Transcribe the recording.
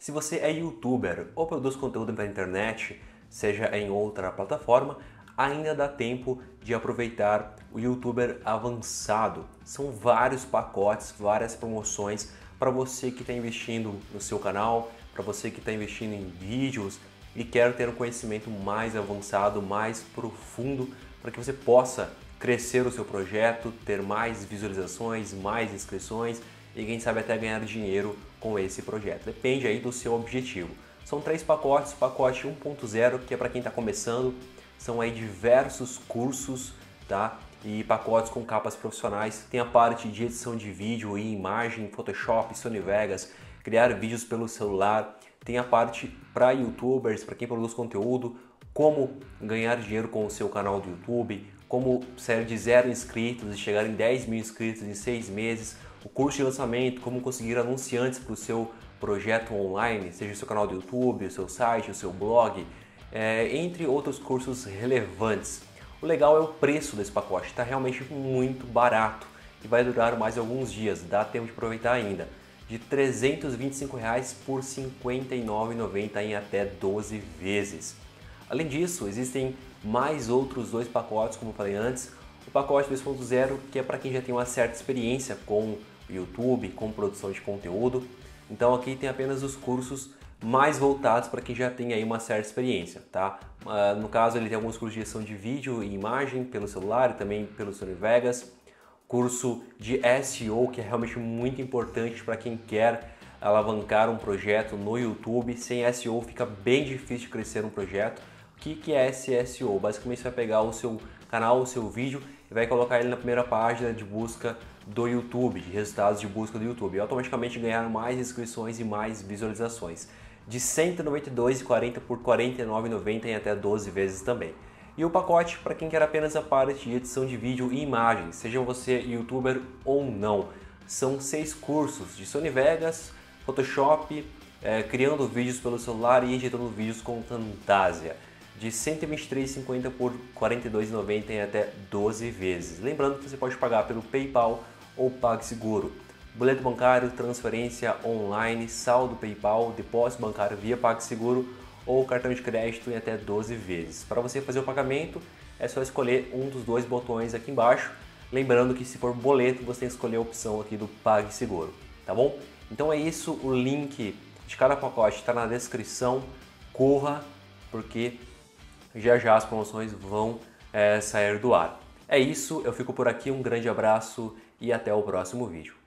Se você é youtuber ou produz conteúdo para a internet, seja em outra plataforma, ainda dá tempo de aproveitar o youtuber avançado. São vários pacotes, várias promoções para você que está investindo no seu canal, para você que está investindo em vídeos e quer ter um conhecimento mais avançado, mais profundo, para que você possa crescer o seu projeto, ter mais visualizações, mais inscrições e quem sabe até ganhar dinheiro com esse projeto. Depende aí do seu objetivo. São três pacotes, pacote 1.0 que é para quem está começando, são aí diversos cursos, tá? E pacotes com capas profissionais. Tem a parte de edição de vídeo e imagem, Photoshop, Sony Vegas, criar vídeos pelo celular. Tem a parte para YouTubers, para quem produz conteúdo, como ganhar dinheiro com o seu canal do YouTube, como sair de zero inscritos e chegar em 10 mil inscritos em seis meses, o curso de lançamento, como conseguir anunciantes para o seu projeto online, seja o seu canal do YouTube, o seu site, o seu blog, é, entre outros cursos relevantes. O legal é o preço desse pacote, está realmente muito barato e vai durar mais alguns dias, dá tempo de aproveitar ainda. De 325 reais por R$ 59,90 em até 12 vezes. Além disso, existem mais outros dois pacotes, como eu falei antes. O pacote 2.0, que é para quem já tem uma certa experiência com YouTube, com produção de conteúdo. Então aqui tem apenas os cursos mais voltados para quem já tem aí uma certa experiência, tá? Uh, no caso ele tem alguns cursos de edição de vídeo e imagem pelo celular e também pelo Sony Vegas, curso de SEO que é realmente muito importante para quem quer alavancar um projeto no YouTube. Sem SEO fica bem difícil crescer um projeto. Que, que é SEO? Basicamente você vai pegar o seu canal, o seu vídeo e vai colocar ele na primeira página de busca do YouTube, de resultados de busca do YouTube, e automaticamente ganhar mais inscrições e mais visualizações. De 192,40 por 49,90 em até 12 vezes também. E o pacote para quem quer apenas a parte de edição de vídeo e imagens, seja você youtuber ou não. São seis cursos de Sony Vegas, Photoshop, é, criando vídeos pelo celular e editando vídeos com Camtasia de 123,50 por 42,90 em até 12 vezes. Lembrando que você pode pagar pelo PayPal ou PagSeguro. Boleto bancário, transferência online, saldo PayPal, depósito bancário via PagSeguro ou cartão de crédito em até 12 vezes. Para você fazer o pagamento, é só escolher um dos dois botões aqui embaixo. Lembrando que se for boleto, você tem que escolher a opção aqui do PagSeguro, tá bom? Então é isso, o link de cada pacote está na descrição. Corra, porque já já as promoções vão é, sair do ar. É isso, eu fico por aqui, um grande abraço e até o próximo vídeo.